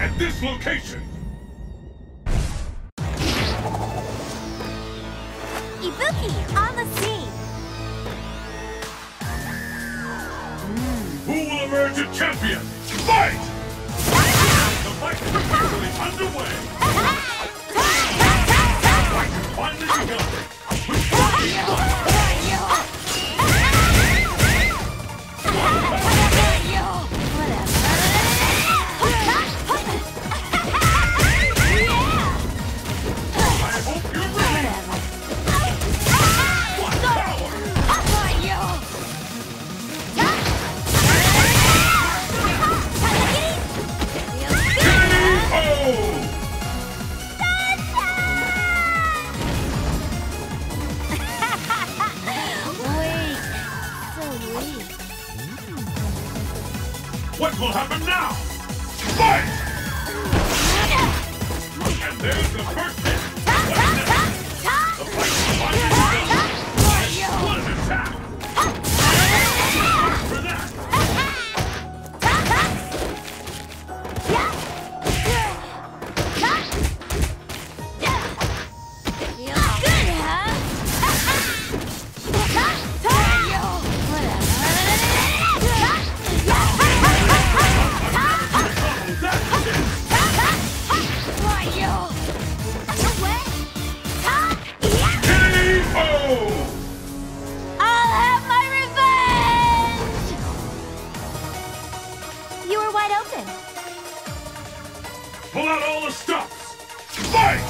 at this location! Ibuki on the scene. Hmm, who will emerge a champion? Fight! What will happen now? Fight! And there's the first Pull out all the stops! Fight!